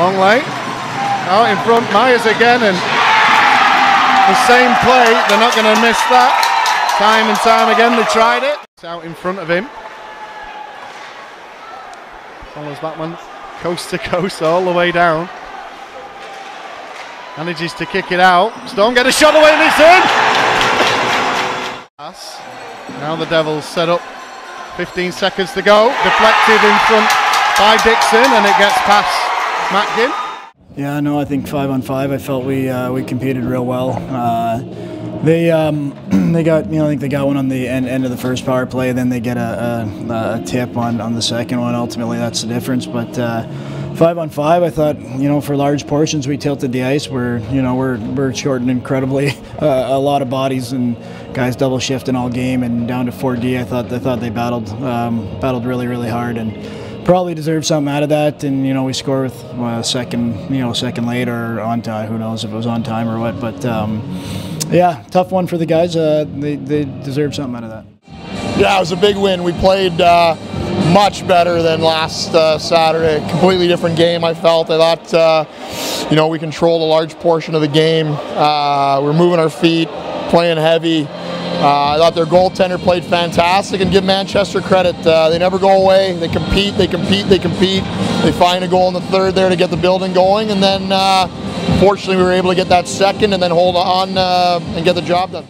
Longley out oh, in front, Myers again, and the same play. They're not going to miss that. Time and time again, they tried it. It's out in front of him. Follows that one coast to coast all the way down. Manages to kick it out. Storm get a shot away and it's in! Now the Devils set up 15 seconds to go. Deflected in front by Dixon and it gets past Matkin. Yeah, no, I think five on five. I felt we uh, we competed real well. Uh, they um, they got you know I think they got one on the end, end of the first power play. Then they get a, a, a tip on, on the second one. Ultimately, that's the difference. But uh, five on five, I thought you know for large portions we tilted the ice. We're you know we're we're shorting incredibly uh, a lot of bodies and guys double shifting all game and down to 4D. I thought I thought they battled um, battled really really hard and probably deserve something out of that. And you know, we score with a second, you know, second late or on time. Who knows if it was on time or what? But um, yeah, tough one for the guys. Uh, they they deserve something out of that. Yeah, it was a big win. We played uh, much better than last uh, Saturday. Completely different game. I felt. I thought, uh, you know, we controlled a large portion of the game. Uh, we're moving our feet, playing heavy. Uh, I thought their goaltender played fantastic and give Manchester credit. Uh, they never go away. They compete, they compete, they compete. They find a goal in the third there to get the building going. And then, uh, fortunately, we were able to get that second and then hold on uh, and get the job done.